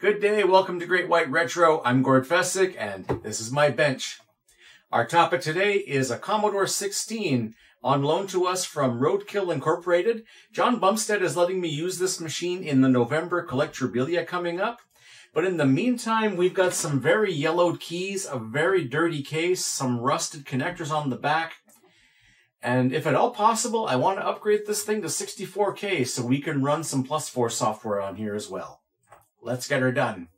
Good day, welcome to Great White Retro. I'm Gord Fessick, and this is my bench. Our topic today is a Commodore 16 on loan to us from Roadkill Incorporated. John Bumstead is letting me use this machine in the November Collectorabilia coming up. But in the meantime, we've got some very yellowed keys, a very dirty case, some rusted connectors on the back. And if at all possible, I want to upgrade this thing to 64K so we can run some Plus 4 software on here as well. Let's get her done.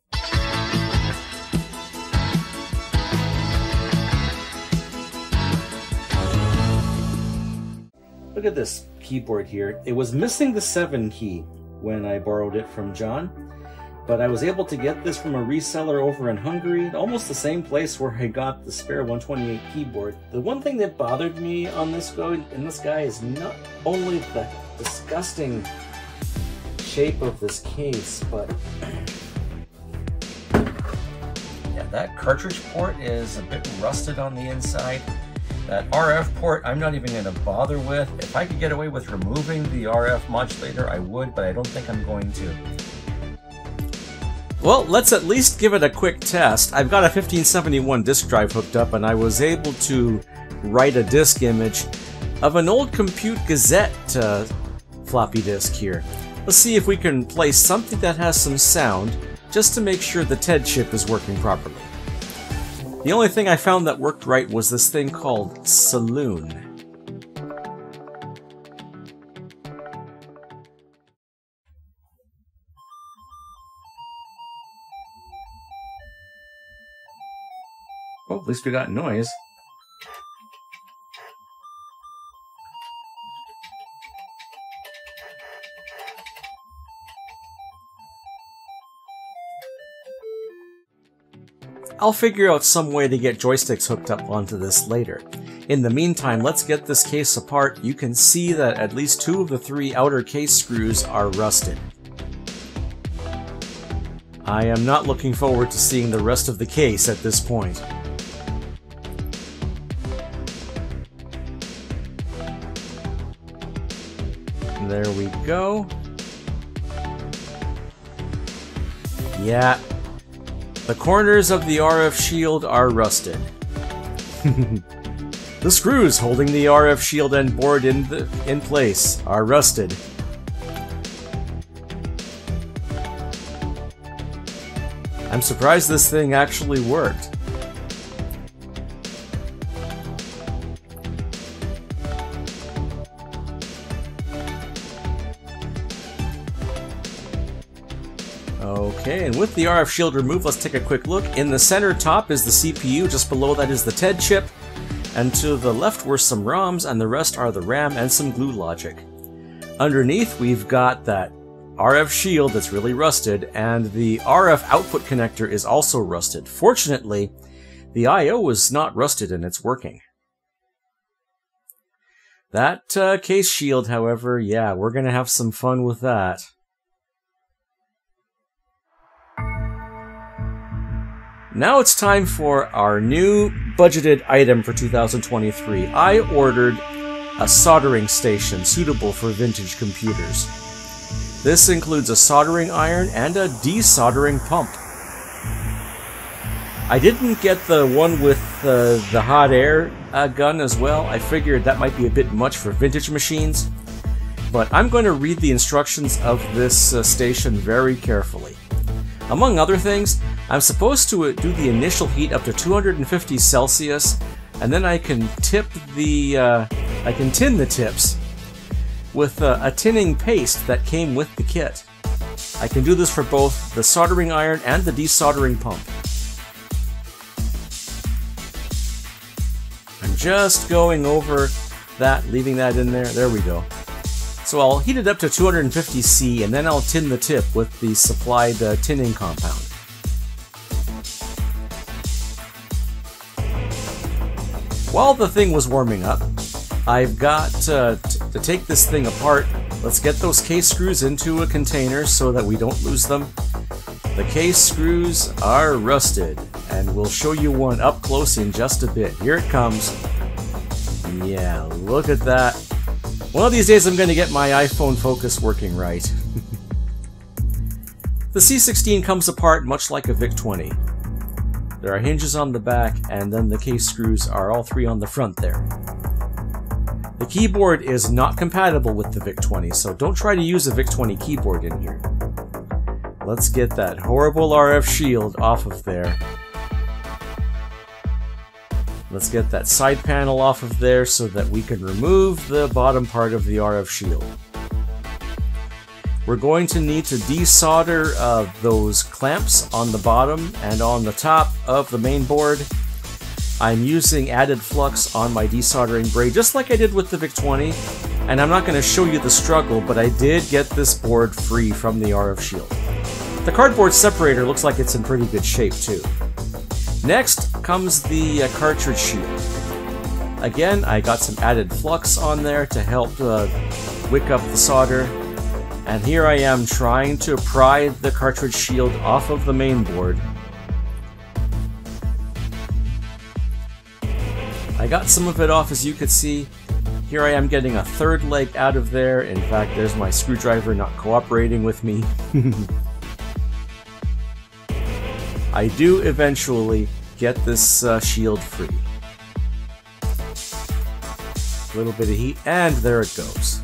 Look at this keyboard here. It was missing the 7 key when I borrowed it from John, but I was able to get this from a reseller over in Hungary, almost the same place where I got the spare 128 keyboard. The one thing that bothered me on this go in this guy is not only the disgusting shape of this case, but yeah, that cartridge port is a bit rusted on the inside. That RF port, I'm not even going to bother with. If I could get away with removing the RF modulator, I would, but I don't think I'm going to. Well, let's at least give it a quick test. I've got a 1571 disk drive hooked up, and I was able to write a disk image of an old Compute Gazette uh, floppy disk here. Let's see if we can play something that has some sound, just to make sure the TED chip is working properly. The only thing I found that worked right was this thing called Saloon. Oh, at least we got noise. I'll figure out some way to get joysticks hooked up onto this later. In the meantime, let's get this case apart. You can see that at least two of the three outer case screws are rusted. I am not looking forward to seeing the rest of the case at this point. There we go. Yeah, the corners of the RF shield are rusted. the screws holding the RF shield and board in, the, in place are rusted. I'm surprised this thing actually worked. And with the RF shield removed, let's take a quick look. In the center top is the CPU, just below that is the TED chip, and to the left were some ROMs, and the rest are the RAM and some glue logic. Underneath, we've got that RF shield that's really rusted, and the RF output connector is also rusted. Fortunately, the I.O. is not rusted and it's working. That uh, case shield, however, yeah, we're going to have some fun with that. Now it's time for our new budgeted item for 2023. I ordered a soldering station suitable for vintage computers. This includes a soldering iron and a desoldering pump. I didn't get the one with the hot air uh, gun as well. I figured that might be a bit much for vintage machines. But I'm going to read the instructions of this uh, station very carefully. Among other things, I'm supposed to uh, do the initial heat up to 250 Celsius, and then I can tip the, uh, I can tin the tips with uh, a tinning paste that came with the kit. I can do this for both the soldering iron and the desoldering pump. I'm just going over that, leaving that in there. There we go. So I'll heat it up to 250 C and then I'll tin the tip with the supplied uh, tinning compound. While the thing was warming up, I've got uh, to take this thing apart. Let's get those case screws into a container so that we don't lose them. The case screws are rusted, and we'll show you one up close in just a bit. Here it comes. Yeah, look at that. One of these days I'm going to get my iPhone focus working right. The C16 comes apart much like a VIC-20. There are hinges on the back, and then the case screws are all three on the front there. The keyboard is not compatible with the VIC-20, so don't try to use a VIC-20 keyboard in here. Let's get that horrible RF shield off of there. Let's get that side panel off of there so that we can remove the bottom part of the RF shield. We're going to need to desolder uh, those clamps on the bottom and on the top of the main board. I'm using added flux on my desoldering braid just like I did with the VIC-20 and I'm not going to show you the struggle but I did get this board free from the RF shield. The cardboard separator looks like it's in pretty good shape too. Next comes the uh, cartridge shield. Again, I got some added flux on there to help uh, wick up the solder. And here I am trying to pry the cartridge shield off of the main board. I got some of it off as you could see. Here I am getting a third leg out of there. In fact, there's my screwdriver not cooperating with me. I do eventually get this uh, shield free. A little bit of heat, and there it goes.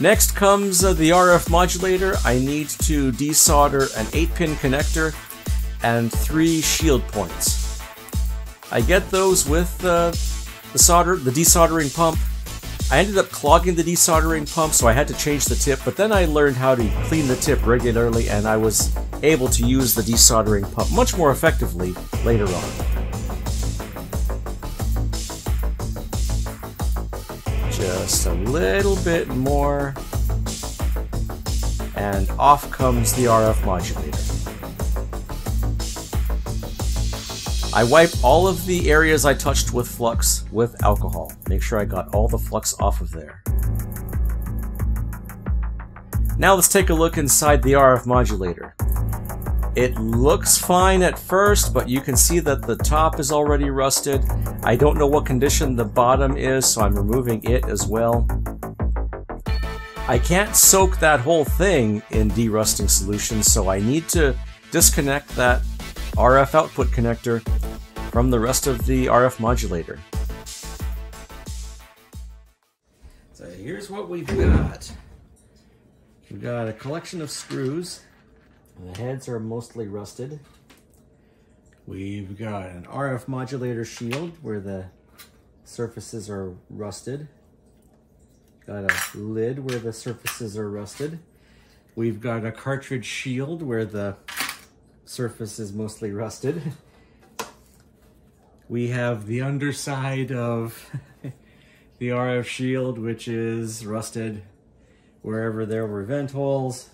Next comes uh, the RF modulator. I need to desolder an 8-pin connector and three shield points. I get those with uh, the solder, the desoldering pump. I ended up clogging the desoldering pump, so I had to change the tip, but then I learned how to clean the tip regularly, and I was able to use the desoldering pump much more effectively later on. Just a little bit more, and off comes the RF modulator. I wipe all of the areas I touched with flux with alcohol. Make sure I got all the flux off of there. Now let's take a look inside the RF modulator. It looks fine at first, but you can see that the top is already rusted. I don't know what condition the bottom is, so I'm removing it as well. I can't soak that whole thing in derusting solution, so I need to disconnect that RF output connector from the rest of the RF modulator. So here's what we've got. We've got a collection of screws. The heads are mostly rusted. We've got an RF modulator shield where the surfaces are rusted. Got a lid where the surfaces are rusted. We've got a cartridge shield where the surface is mostly rusted. We have the underside of the RF shield, which is rusted wherever there were vent holes.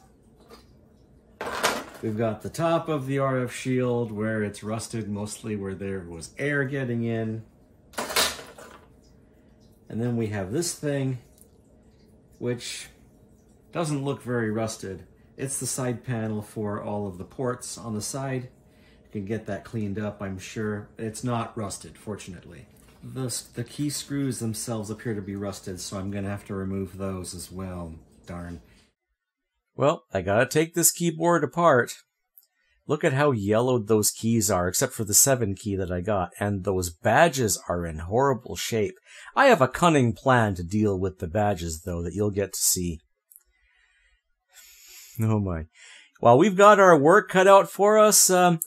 We've got the top of the RF shield where it's rusted mostly where there was air getting in. And then we have this thing, which doesn't look very rusted. It's the side panel for all of the ports on the side. You can get that cleaned up, I'm sure. It's not rusted, fortunately. The, the key screws themselves appear to be rusted, so I'm going to have to remove those as well. Darn. Well, I gotta take this keyboard apart. Look at how yellowed those keys are, except for the 7 key that I got, and those badges are in horrible shape. I have a cunning plan to deal with the badges, though, that you'll get to see. Oh my. While we've got our work cut out for us, um,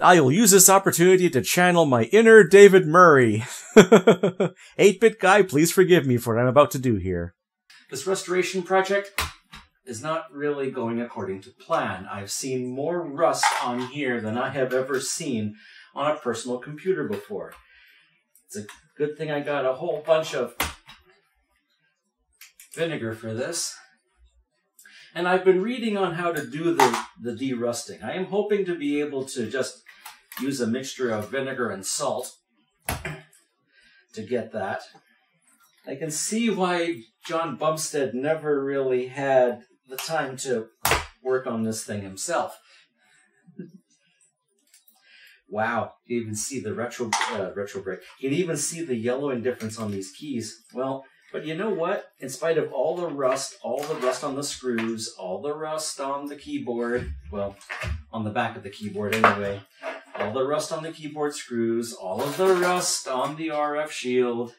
I'll use this opportunity to channel my inner David Murray. 8-bit guy, please forgive me for what I'm about to do here. This restoration project is not really going according to plan. I've seen more rust on here than I have ever seen on a personal computer before. It's a good thing I got a whole bunch of vinegar for this. And I've been reading on how to do the, the derusting. I am hoping to be able to just use a mixture of vinegar and salt to get that. I can see why John Bumstead never really had the time to work on this thing himself. wow, you even see the retro uh, retro. You can even see the yellowing difference on these keys. Well, But you know what? In spite of all the rust, all the rust on the screws, all the rust on the keyboard, well, on the back of the keyboard anyway, all the rust on the keyboard screws, all of the rust on the RF shield,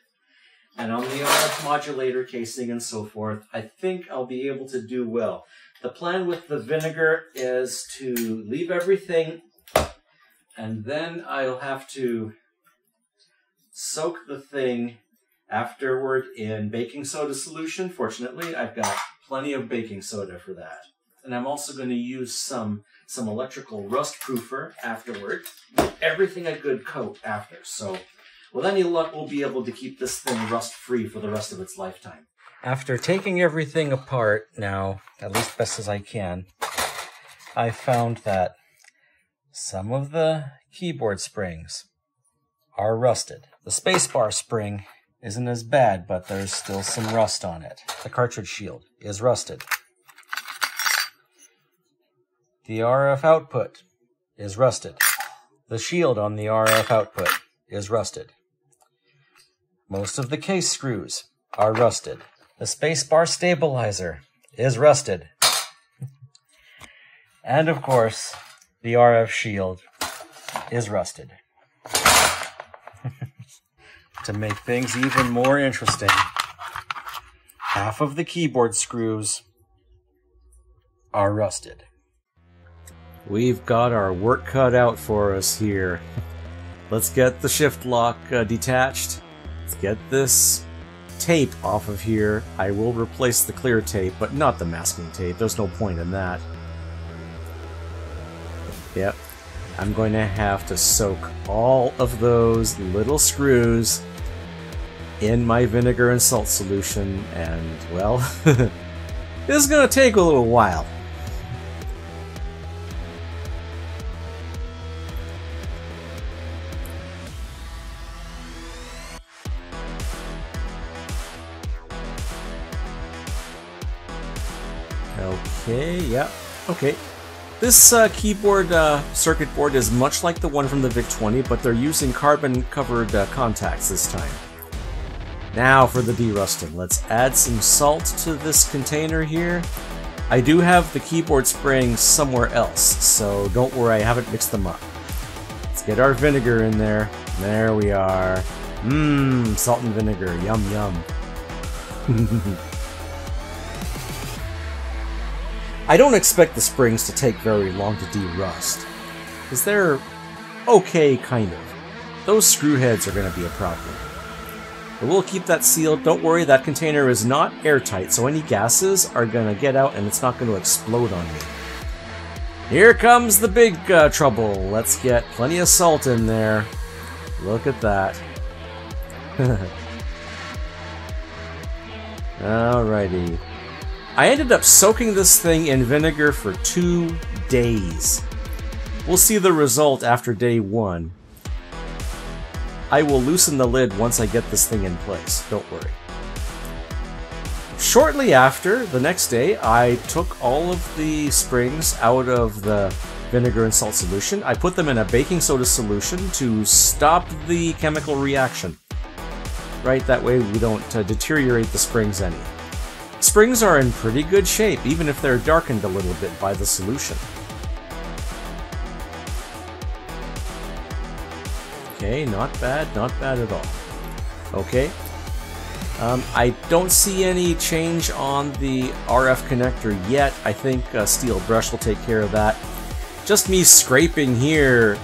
and on the RF modulator casing and so forth, I think I'll be able to do well. The plan with the vinegar is to leave everything and then I'll have to soak the thing afterward in baking soda solution. Fortunately, I've got plenty of baking soda for that. And I'm also going to use some, some electrical rust proofer afterward. Everything a good coat after. So with any luck, we'll be able to keep this thing rust free for the rest of its lifetime. After taking everything apart now, at least best as I can, I found that some of the keyboard springs are rusted. The spacebar spring isn't as bad, but there's still some rust on it. The cartridge shield is rusted. The RF output is rusted. The shield on the RF output is rusted. Most of the case screws are rusted. The spacebar stabilizer is rusted. and of course, the RF shield is rusted. to make things even more interesting, half of the keyboard screws are rusted. We've got our work cut out for us here. Let's get the shift lock uh, detached. Let's get this tape off of here. I will replace the clear tape, but not the masking tape. There's no point in that. Yep. I'm going to have to soak all of those little screws in my vinegar and salt solution, and, well, this is going to take a little while. Okay, yeah, okay. This uh, keyboard uh, circuit board is much like the one from the VIC-20, but they're using carbon-covered uh, contacts this time. Now for the derusting. Let's add some salt to this container here. I do have the keyboard spraying somewhere else, so don't worry, I haven't mixed them up. Let's get our vinegar in there. There we are. Mmm, salt and vinegar, yum yum. I don't expect the springs to take very long to derust, because they're okay, kind of. Those screw heads are going to be a problem. But we'll keep that sealed. Don't worry, that container is not airtight, so any gases are going to get out and it's not going to explode on me. Here comes the big uh, trouble. Let's get plenty of salt in there. Look at that. Alrighty. I ended up soaking this thing in vinegar for two days. We'll see the result after day one. I will loosen the lid once I get this thing in place, don't worry. Shortly after, the next day, I took all of the springs out of the vinegar and salt solution. I put them in a baking soda solution to stop the chemical reaction. Right, that way we don't uh, deteriorate the springs any. Springs are in pretty good shape, even if they're darkened a little bit by the solution. Okay, not bad, not bad at all. Okay. Um, I don't see any change on the RF connector yet. I think a steel brush will take care of that. Just me scraping here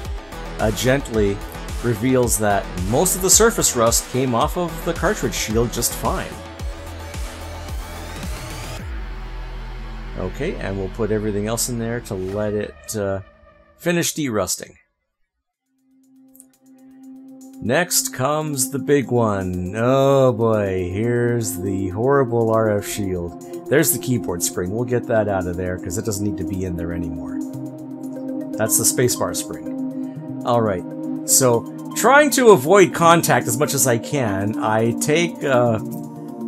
uh, gently reveals that most of the surface rust came off of the cartridge shield just fine. Okay, and we'll put everything else in there to let it uh, finish derusting. Next comes the big one. Oh boy, here's the horrible RF shield. There's the keyboard spring. We'll get that out of there because it doesn't need to be in there anymore. That's the spacebar spring. Alright, so trying to avoid contact as much as I can, I take uh,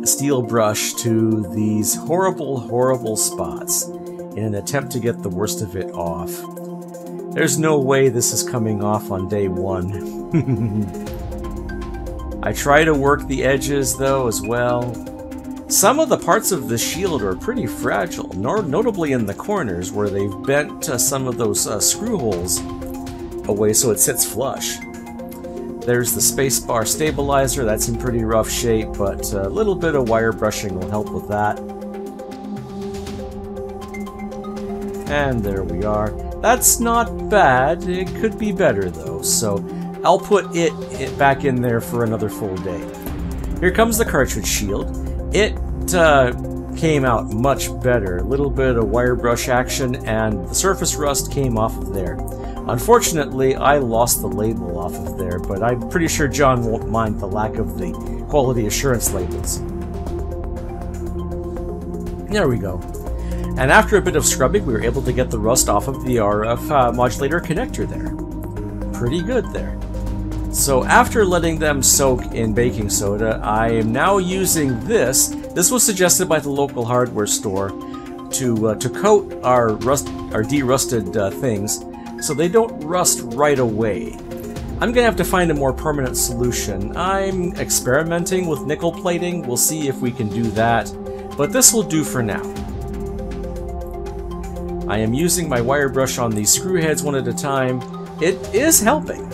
steel brush to these horrible, horrible spots in an attempt to get the worst of it off. There's no way this is coming off on day one. I try to work the edges though as well. Some of the parts of the shield are pretty fragile, notably in the corners where they've bent uh, some of those uh, screw holes away so it sits flush. There's the spacebar stabilizer, that's in pretty rough shape, but a little bit of wire brushing will help with that. And there we are. That's not bad, it could be better though, so I'll put it, it back in there for another full day. Here comes the cartridge shield. It uh, came out much better. A little bit of wire brush action and the surface rust came off of there. Unfortunately, I lost the label off of there, but I'm pretty sure John won't mind the lack of the quality assurance labels. There we go. And after a bit of scrubbing, we were able to get the rust off of the RF uh, modulator connector there. Pretty good there. So after letting them soak in baking soda, I am now using this. This was suggested by the local hardware store to uh, to coat our rust our derusted uh, things so they don't rust right away. I'm gonna have to find a more permanent solution. I'm experimenting with nickel plating. We'll see if we can do that, but this will do for now. I am using my wire brush on these screw heads one at a time. It is helping.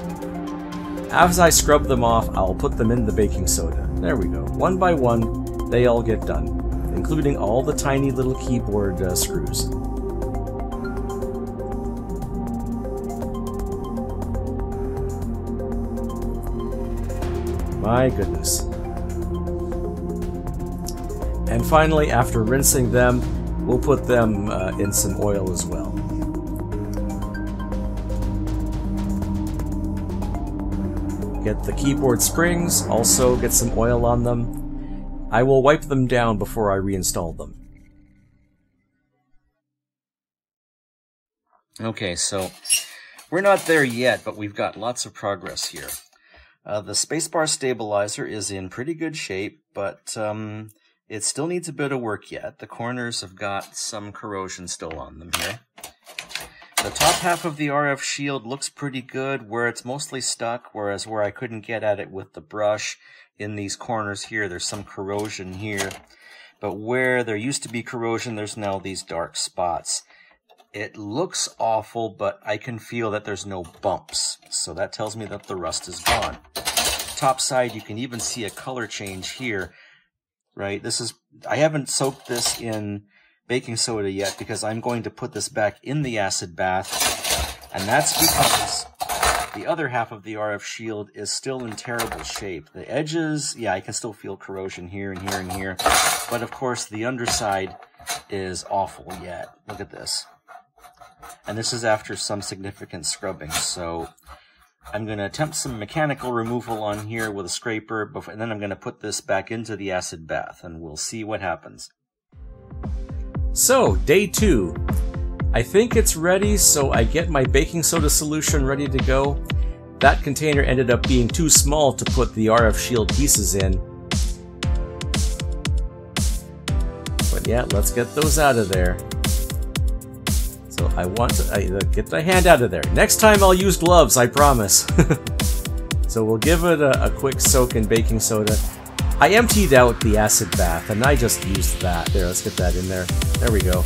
As I scrub them off, I'll put them in the baking soda. There we go. One by one, they all get done, including all the tiny little keyboard uh, screws. My goodness. And finally, after rinsing them, we'll put them uh, in some oil as well. Get the keyboard springs, also get some oil on them. I will wipe them down before I reinstall them. Okay, so we're not there yet, but we've got lots of progress here. Uh, the spacebar stabilizer is in pretty good shape, but um, it still needs a bit of work yet. The corners have got some corrosion still on them here. The top half of the RF shield looks pretty good where it's mostly stuck, whereas where I couldn't get at it with the brush in these corners here, there's some corrosion here. But where there used to be corrosion, there's now these dark spots. It looks awful, but I can feel that there's no bumps. So that tells me that the rust is gone. Top side, you can even see a color change here, right? This is, I haven't soaked this in baking soda yet because I'm going to put this back in the acid bath. And that's because the other half of the RF shield is still in terrible shape. The edges, yeah, I can still feel corrosion here and here and here. But of course, the underside is awful yet. Look at this. And this is after some significant scrubbing. So I'm going to attempt some mechanical removal on here with a scraper, before, and then I'm going to put this back into the acid bath, and we'll see what happens. So, day two. I think it's ready, so I get my baking soda solution ready to go. That container ended up being too small to put the RF shield pieces in. But yeah, let's get those out of there. So I want to I, uh, get the hand out of there. Next time I'll use gloves, I promise. so we'll give it a, a quick soak in baking soda. I emptied out the acid bath, and I just used that. There, let's get that in there. There we go.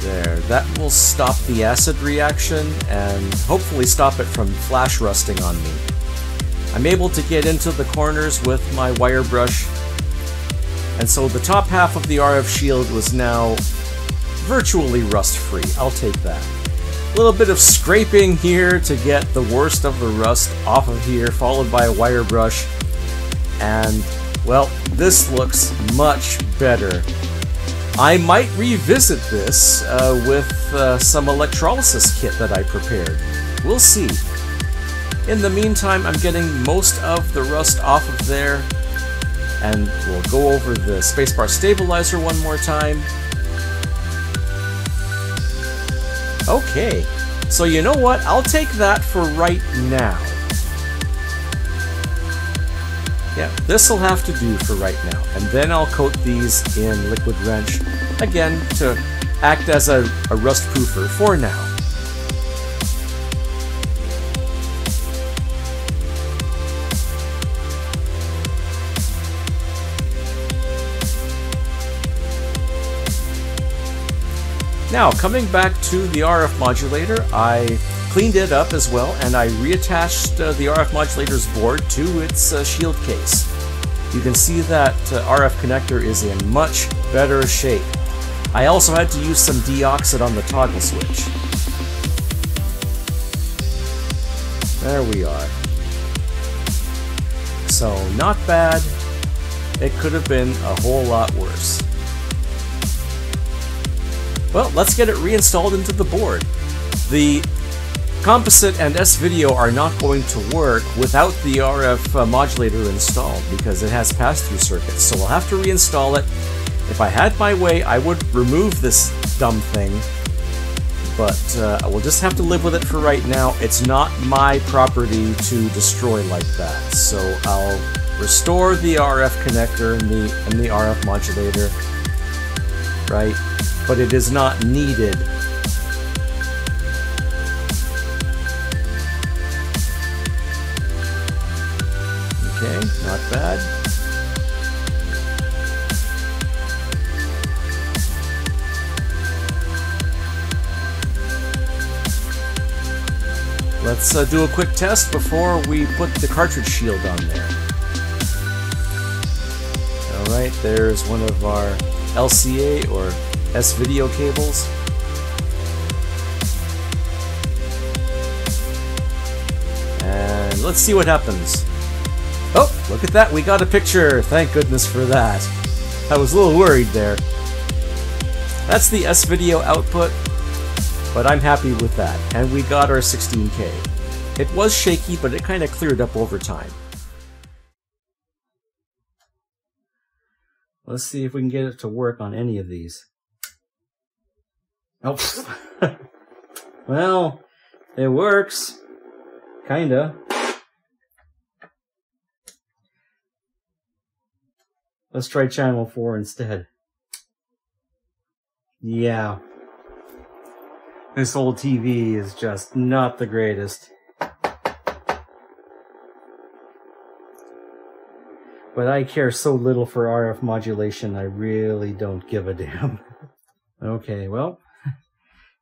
There, that will stop the acid reaction and hopefully stop it from flash rusting on me. I'm able to get into the corners with my wire brush, and so the top half of the RF shield was now virtually rust-free. I'll take that. A little bit of scraping here to get the worst of the rust off of here, followed by a wire brush. And, well, this looks much better. I might revisit this uh, with uh, some electrolysis kit that I prepared. We'll see. In the meantime, I'm getting most of the rust off of there, and we'll go over the spacebar stabilizer one more time. Okay, so you know what? I'll take that for right now. Yeah, this'll have to do for right now. And then I'll coat these in liquid wrench, again, to act as a, a rust proofer for now. Now, coming back to the RF modulator, I cleaned it up as well, and I reattached uh, the RF modulator's board to its uh, shield case. You can see that uh, RF connector is in much better shape. I also had to use some DeoxIT on the toggle switch. There we are. So, not bad. It could have been a whole lot worse. Well, let's get it reinstalled into the board. The Composite and S-Video are not going to work without the RF uh, modulator installed because it has pass-through circuits, so we'll have to reinstall it. If I had my way, I would remove this dumb thing, but uh, we'll just have to live with it for right now. It's not my property to destroy like that, so I'll restore the RF connector and the, and the RF modulator, right? But it is not needed. Okay, not bad. Let's uh, do a quick test before we put the cartridge shield on there. Alright, there's one of our RCA or S-Video cables. And let's see what happens. Oh, look at that, we got a picture! Thank goodness for that. I was a little worried there. That's the S-Video output, but I'm happy with that. And we got our 16K. It was shaky, but it kind of cleared up over time. Let's see if we can get it to work on any of these. Oh. well, it works. Kinda. Let's try channel 4 instead. Yeah. This old TV is just not the greatest. But I care so little for RF modulation, I really don't give a damn. okay, well,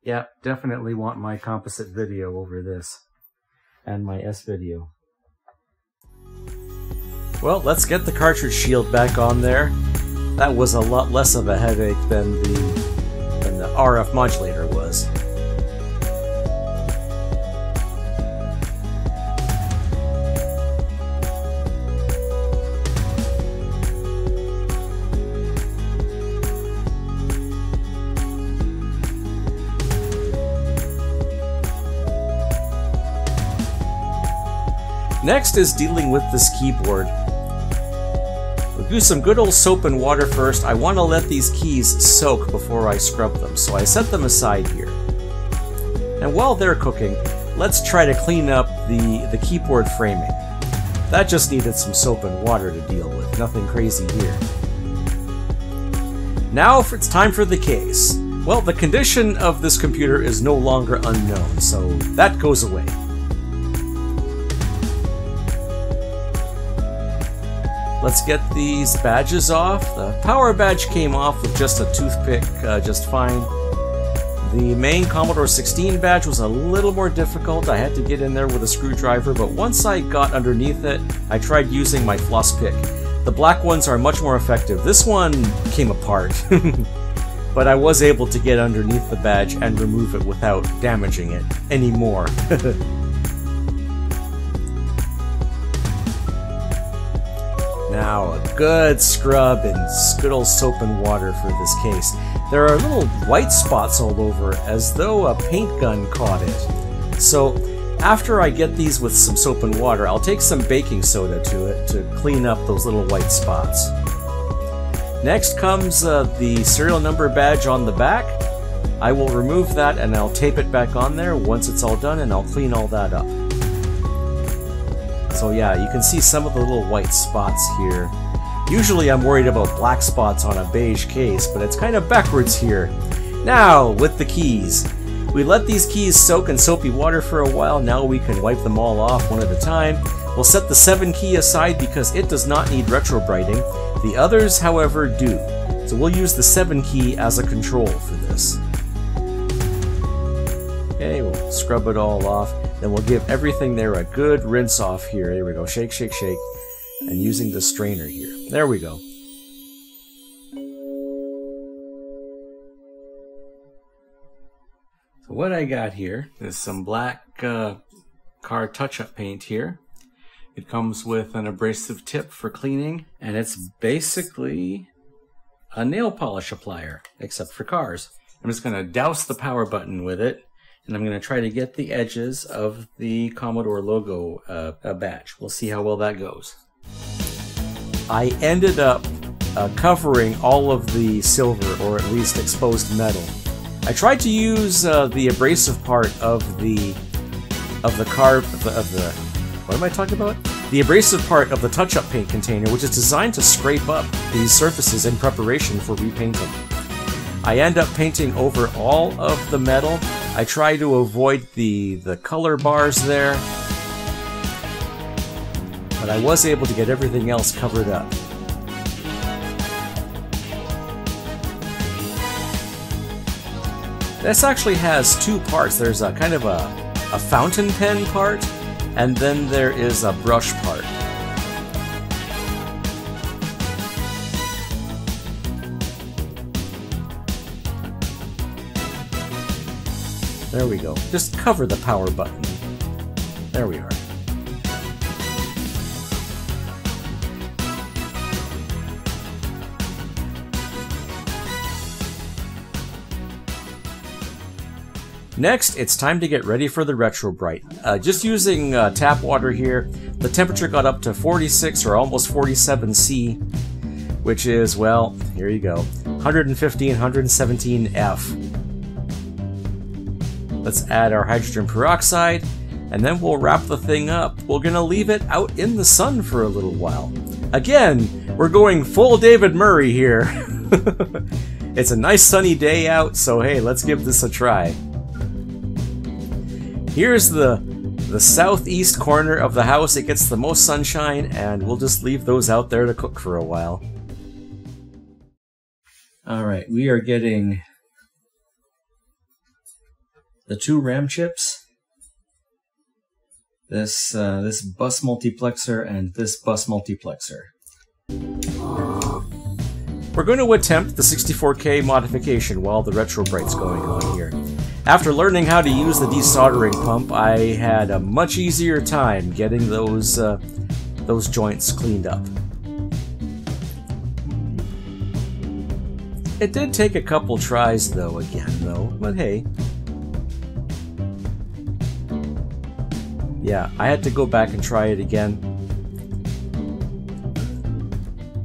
yeah, definitely want my composite video over this. And my S-video. Well, let's get the cartridge shield back on there. That was a lot less of a headache than the, than the RF modulator Next is dealing with this keyboard. We'll do some good old soap and water first. I want to let these keys soak before I scrub them, so I set them aside here. And while they're cooking, let's try to clean up the, the keyboard framing. That just needed some soap and water to deal with, nothing crazy here. Now it's time for the case. Well, the condition of this computer is no longer unknown, so that goes away. Let's get these badges off. The power badge came off with just a toothpick, uh, just fine. The main Commodore 16 badge was a little more difficult. I had to get in there with a screwdriver, but once I got underneath it, I tried using my floss pick. The black ones are much more effective. This one came apart, but I was able to get underneath the badge and remove it without damaging it anymore. Now, a good scrub and good old soap and water for this case. There are little white spots all over, as though a paint gun caught it. So, after I get these with some soap and water, I'll take some baking soda to it to clean up those little white spots. Next comes uh, the serial number badge on the back. I will remove that and I'll tape it back on there once it's all done and I'll clean all that up. So yeah, you can see some of the little white spots here. Usually I'm worried about black spots on a beige case, but it's kind of backwards here. Now, with the keys. We let these keys soak in soapy water for a while, now we can wipe them all off one at a time. We'll set the 7 key aside because it does not need retrobrighting. The others, however, do. So we'll use the 7 key as a control for this. Okay, we'll scrub it all off. Then we'll give everything there a good rinse off here. There we go. Shake, shake, shake. And using the strainer here. There we go. So what I got here is some black uh, car touch-up paint here. It comes with an abrasive tip for cleaning, and it's basically a nail polish applier, except for cars. I'm just going to douse the power button with it, and I'm going to try to get the edges of the Commodore logo uh, batch. We'll see how well that goes. I ended up uh, covering all of the silver, or at least exposed metal. I tried to use uh, the abrasive part of the of the car of the, of the what am I talking about? The abrasive part of the touch-up paint container, which is designed to scrape up these surfaces in preparation for repainting. I end up painting over all of the metal. I try to avoid the, the color bars there. But I was able to get everything else covered up. This actually has two parts. There's a kind of a, a fountain pen part, and then there is a brush part. There we go. Just cover the power button. There we are. Next, it's time to get ready for the Retro Bright. Uh, just using uh, tap water here, the temperature got up to 46 or almost 47 C, which is, well, here you go, 115, 117 F. Let's add our hydrogen peroxide, and then we'll wrap the thing up. We're gonna leave it out in the sun for a little while. Again, we're going full David Murray here. it's a nice sunny day out, so hey, let's give this a try. Here's the the southeast corner of the house. It gets the most sunshine, and we'll just leave those out there to cook for a while. All right, we are getting the two RAM chips, this uh, this bus multiplexer, and this bus multiplexer. We're going to attempt the 64K modification while the Retro Bright's going on here. After learning how to use the desoldering pump, I had a much easier time getting those uh, those joints cleaned up. It did take a couple tries though, again though, but hey. Yeah, I had to go back and try it again.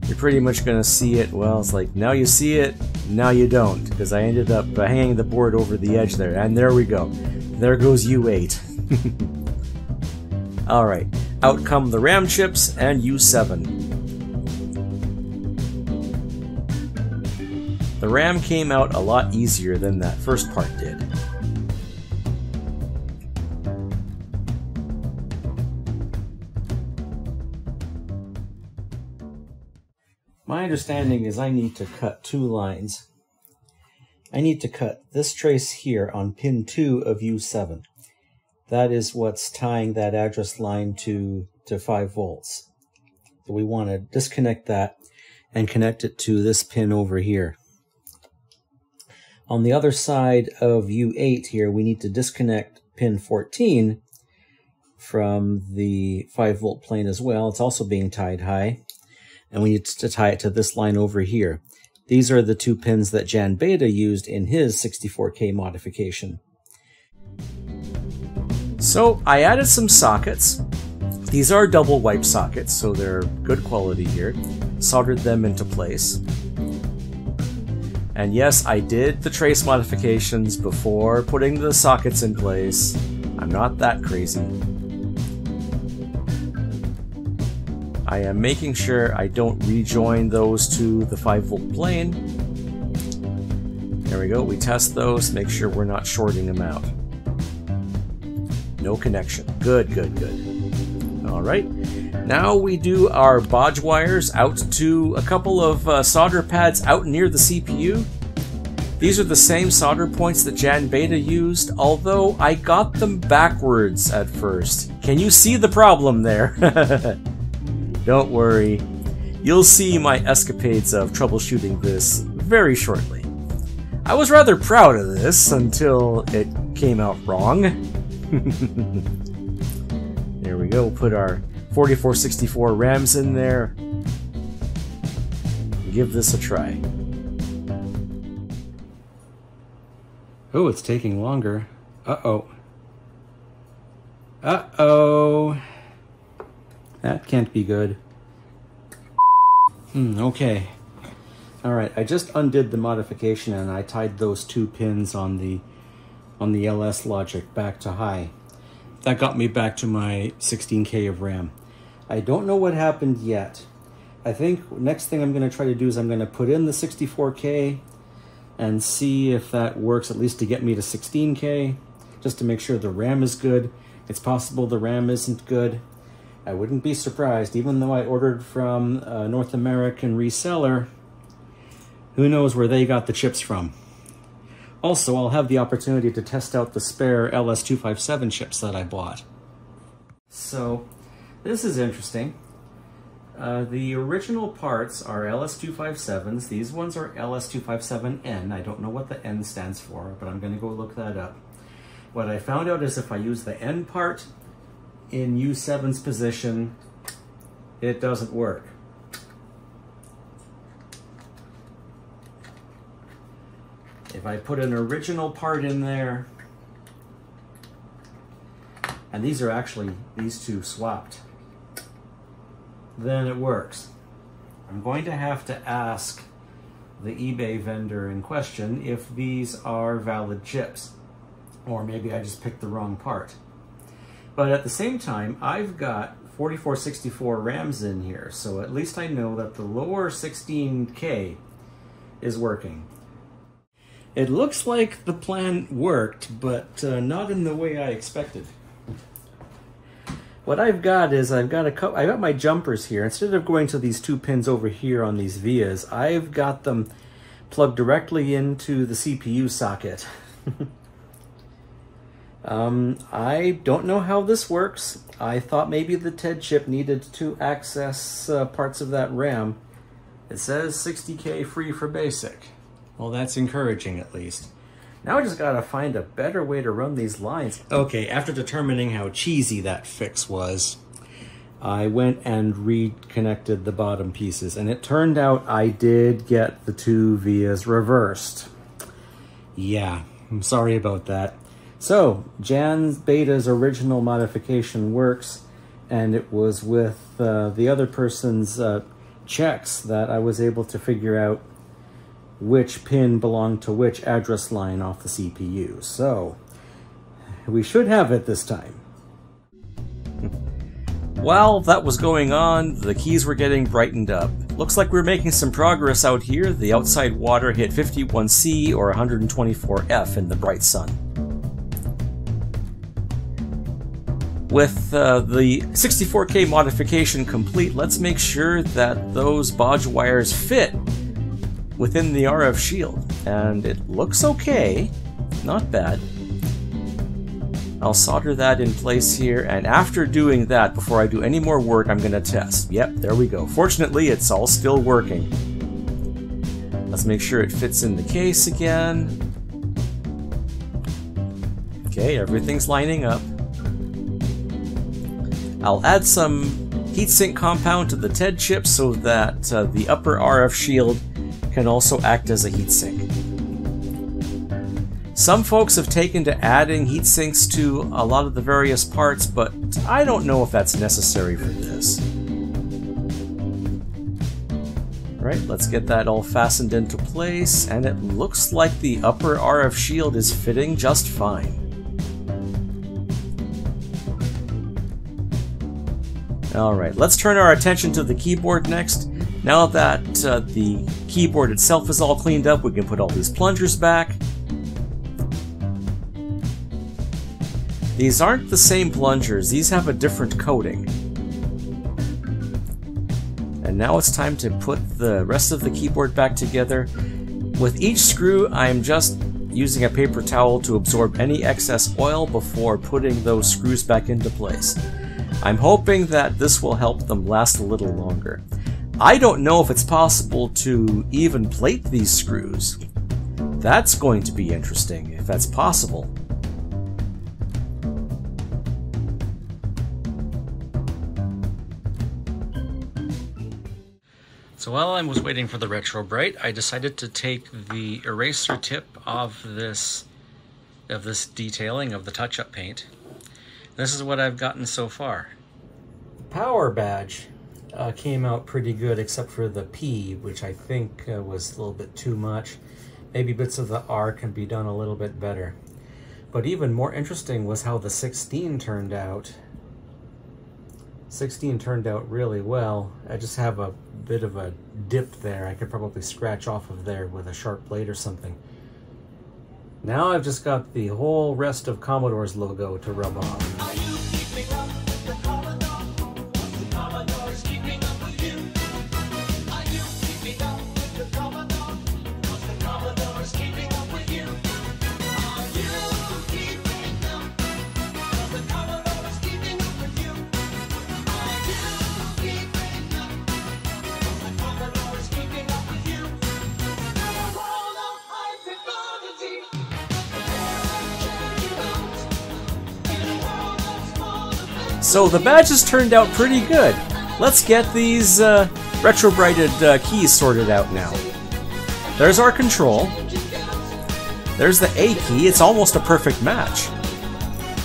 You're pretty much gonna see it, well, it's like, now you see it, now you don't, because I ended up uh, hanging the board over the edge there, and there we go. There goes U8. Alright, out come the RAM chips and U7. The RAM came out a lot easier than that first part did. Understanding is I need to cut two lines. I need to cut this trace here on pin 2 of U7. That is what's tying that address line to, to 5 volts. So we want to disconnect that and connect it to this pin over here. On the other side of U8 here, we need to disconnect pin 14 from the 5 volt plane as well. It's also being tied high. And we need to tie it to this line over here. These are the two pins that Jan Beta used in his 64K modification. So I added some sockets. These are double wipe sockets, so they're good quality here. Soldered them into place. And yes, I did the trace modifications before putting the sockets in place. I'm not that crazy. I am making sure I don't rejoin those to the 5 volt plane. There we go, we test those, make sure we're not shorting them out. No connection. Good, good, good. Alright, now we do our bodge wires out to a couple of uh, solder pads out near the CPU. These are the same solder points that Jan Beta used, although I got them backwards at first. Can you see the problem there? Don't worry, you'll see my escapades of troubleshooting this very shortly. I was rather proud of this until it came out wrong. there we go, we'll put our 4464 RAMs in there. Give this a try. Oh, it's taking longer. Uh-oh. Uh-oh. That can't be good. Hmm, okay. Alright, I just undid the modification and I tied those two pins on the on the LS logic back to high. That got me back to my 16K of RAM. I don't know what happened yet. I think next thing I'm going to try to do is I'm going to put in the 64K and see if that works at least to get me to 16K, just to make sure the RAM is good. It's possible the RAM isn't good. I wouldn't be surprised, even though I ordered from a North American reseller, who knows where they got the chips from. Also, I'll have the opportunity to test out the spare LS257 chips that I bought. So, this is interesting. Uh, the original parts are LS257s. These ones are LS257N. I don't know what the N stands for, but I'm going to go look that up. What I found out is if I use the N part in U7's position, it doesn't work. If I put an original part in there, and these are actually, these two swapped then it works. I'm going to have to ask the eBay vendor in question if these are valid chips. Or maybe I just picked the wrong part. But at the same time, I've got 4464 RAMs in here, so at least I know that the lower 16K is working. It looks like the plan worked, but uh, not in the way I expected. What I've got is I've got a I got my jumpers here. Instead of going to these two pins over here on these vias, I've got them plugged directly into the CPU socket. um, I don't know how this works. I thought maybe the TED chip needed to access uh, parts of that RAM. It says 60K free for basic. Well, that's encouraging at least. Now I just gotta find a better way to run these lines. Okay, after determining how cheesy that fix was, I went and reconnected the bottom pieces, and it turned out I did get the two vias reversed. Yeah, I'm sorry about that. So, Jan Beta's original modification works, and it was with uh, the other person's uh, checks that I was able to figure out which pin belonged to which address line off the CPU. So we should have it this time. While that was going on, the keys were getting brightened up. Looks like we're making some progress out here. The outside water hit 51C or 124F in the bright sun. With uh, the 64K modification complete, let's make sure that those bodge wires fit within the RF shield, and it looks okay, not bad. I'll solder that in place here, and after doing that, before I do any more work, I'm going to test. Yep, there we go. Fortunately, it's all still working. Let's make sure it fits in the case again. Okay, everything's lining up. I'll add some heatsink compound to the TED chip so that uh, the upper RF shield can also act as a heatsink. Some folks have taken to adding heat sinks to a lot of the various parts, but I don't know if that's necessary for this. Alright, let's get that all fastened into place, and it looks like the upper RF shield is fitting just fine. Alright, let's turn our attention to the keyboard next. Now that uh, the keyboard itself is all cleaned up, we can put all these plungers back. These aren't the same plungers, these have a different coating. And now it's time to put the rest of the keyboard back together. With each screw, I'm just using a paper towel to absorb any excess oil before putting those screws back into place. I'm hoping that this will help them last a little longer. I don't know if it's possible to even plate these screws. That's going to be interesting, if that's possible. So while I was waiting for the Retro Bright, I decided to take the eraser tip of this of this detailing of the touch-up paint. This is what I've gotten so far. Power badge uh, came out pretty good except for the P, which I think uh, was a little bit too much. Maybe bits of the R can be done a little bit better. But even more interesting was how the 16 turned out. 16 turned out really well. I just have a bit of a dip there. I could probably scratch off of there with a sharp blade or something. Now I've just got the whole rest of Commodore's logo to rub off. So the badges turned out pretty good. Let's get these uh, retrobrighted uh, keys sorted out now. There's our control. There's the A key, it's almost a perfect match.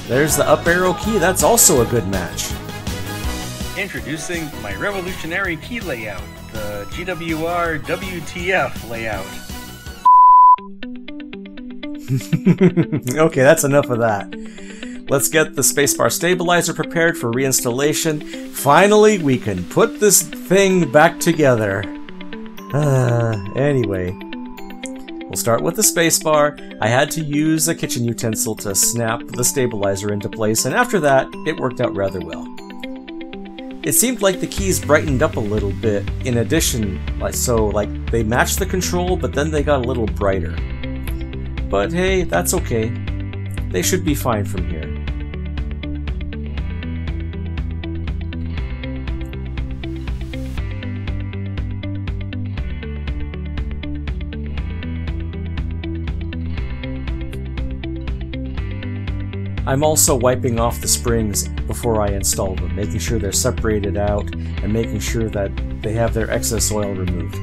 There's the up arrow key, that's also a good match. Introducing my revolutionary key layout, the GWR WTF layout. okay, that's enough of that. Let's get the spacebar stabilizer prepared for reinstallation. Finally, we can put this thing back together. Uh, anyway, we'll start with the spacebar. I had to use a kitchen utensil to snap the stabilizer into place, and after that, it worked out rather well. It seemed like the keys brightened up a little bit in addition, like so like they matched the control, but then they got a little brighter. But hey, that's okay. They should be fine from here. I'm also wiping off the springs before I install them, making sure they're separated out and making sure that they have their excess oil removed.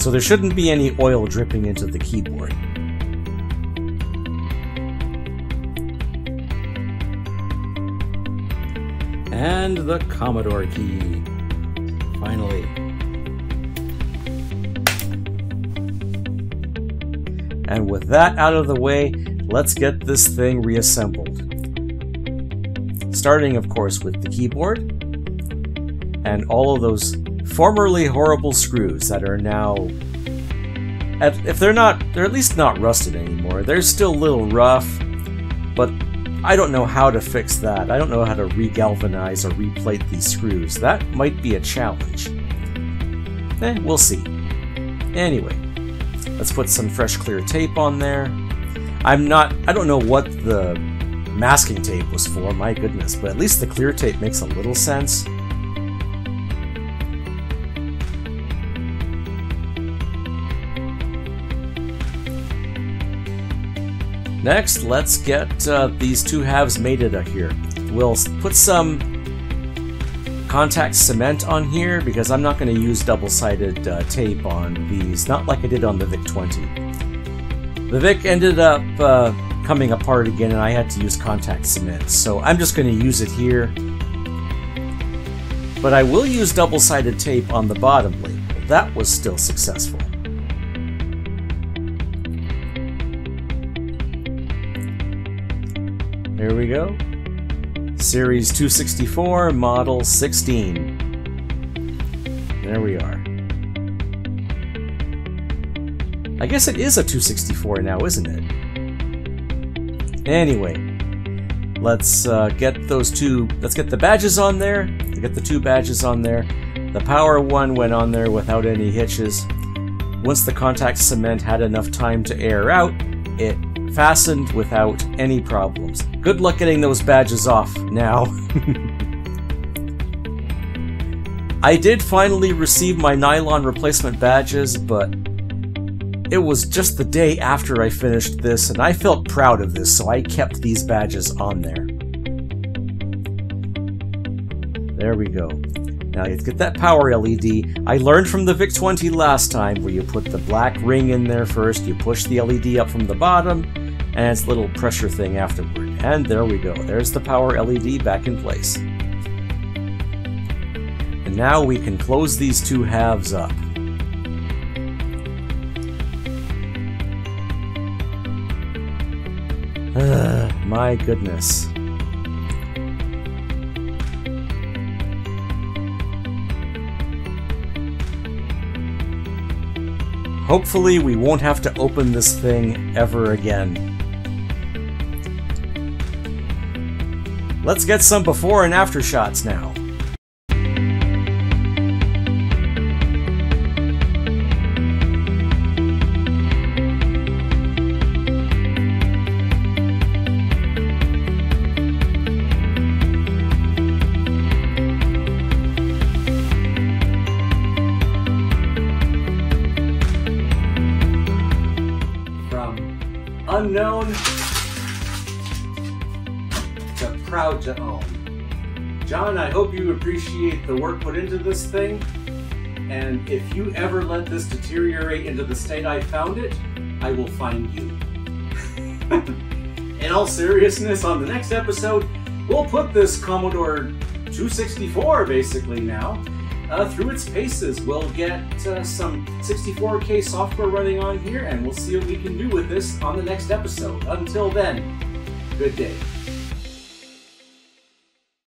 So there shouldn't be any oil dripping into the keyboard. And the Commodore key. Finally. And with that out of the way, let's get this thing reassembled. Starting, of course, with the keyboard and all of those formerly horrible screws that are now, if they're not, they're at least not rusted anymore. They're still a little rough, but I don't know how to fix that. I don't know how to regalvanize or replate these screws. That might be a challenge. Eh, we'll see. Anyway, let's put some fresh clear tape on there. I'm not, I don't know what the masking tape was for, my goodness, but at least the clear tape makes a little sense. Next, let's get uh, these two halves mated up here. We'll put some contact cement on here because I'm not going to use double-sided uh, tape on these, not like I did on the VIC-20. The VIC ended up uh, coming apart again and I had to use contact cement, so I'm just going to use it here. But I will use double-sided tape on the bottom label. That was still successful. There we go. Series 264, Model 16. There we are. I guess it is a 264 now, isn't it? Anyway, let's uh, get those two, let's get the badges on there. Get the two badges on there. The power one went on there without any hitches. once the contact cement had enough time to air out, it fastened without any problems. Good luck getting those badges off now. I did finally receive my nylon replacement badges, but it was just the day after I finished this, and I felt proud of this, so I kept these badges on there. There we go. Now let's get that power LED. I learned from the VIC-20 last time where you put the black ring in there first, you push the LED up from the bottom, and it's a little pressure thing afterward. And there we go. There's the power LED back in place. And now we can close these two halves up. my goodness. Hopefully we won't have to open this thing ever again. Let's get some before and after shots now. Appreciate the work put into this thing. And if you ever let this deteriorate into the state I found it, I will find you. In all seriousness, on the next episode, we'll put this Commodore 264 basically now uh, through its paces. We'll get uh, some 64K software running on here, and we'll see what we can do with this on the next episode. Until then, good day.